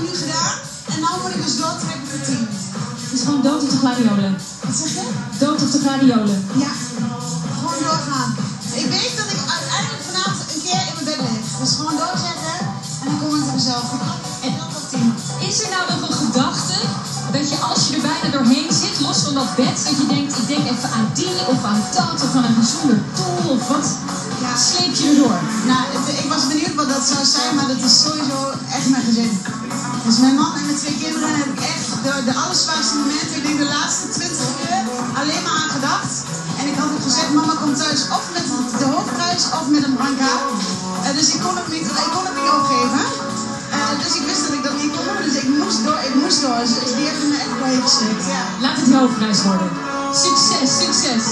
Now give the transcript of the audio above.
ik nu gedaan. En dan moet ik dus doortrekken voor tien. Het is gewoon dood op de gladiolen. Wat zeg je? Dood op de gladiolen. Ja, gewoon doorgaan. Ik weet dat ik uiteindelijk vanavond een keer in mijn bed lig. Dus gewoon doorzetten en dan kom ik er mezelf. En dan tot tien. Is er nou nog een gedachte dat je als je er bijna doorheen zit, los van dat bed, dat je denkt, ik denk even aan die of aan dat of aan een bijzonder doel of wat Ja. sleep je erdoor? Nou, het- ik was benieuwd wat dat zou zijn, maar dat is sowieso echt mijn gezin. Dus mijn man en mijn twee kinderen heb ik echt de, de allerzwaarste momenten, ik denk de laatste 20 uur, alleen maar aan gedacht. En ik had ook gezegd, mama komt thuis of met de hoofdprijs of met een brancard. Eh, dus ik kon het niet, ik kon het niet opgeven. Eh, dus ik wist dat ik dat niet kon doen, dus ik moest door, ik moest door. Dus die hebben me echt doorheen gesleept, ja. Laat het je hoofdprijs worden. Succes, succes!